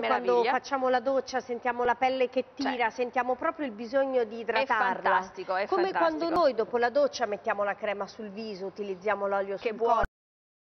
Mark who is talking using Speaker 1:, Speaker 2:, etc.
Speaker 1: Quando
Speaker 2: Meraviglia.
Speaker 1: facciamo la doccia sentiamo la pelle che cioè tira,
Speaker 2: Cioè.
Speaker 1: sentiamo proprio il bisogno di idratarla.
Speaker 2: È fantastico, è
Speaker 1: Come
Speaker 2: fantastico.
Speaker 1: quando noi dopo la doccia mettiamo la crema sul viso, utilizziamo l'olio sul
Speaker 2: buono